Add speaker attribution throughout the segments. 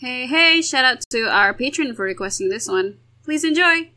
Speaker 1: Hey, hey, shout out to our patron for requesting this one. Please enjoy!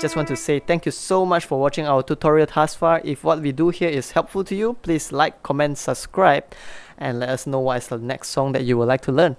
Speaker 2: Just want to say thank you so much for watching our tutorial thus far. If what we do here is helpful to you, please like, comment, subscribe, and let us know what is the next song that you would like to learn.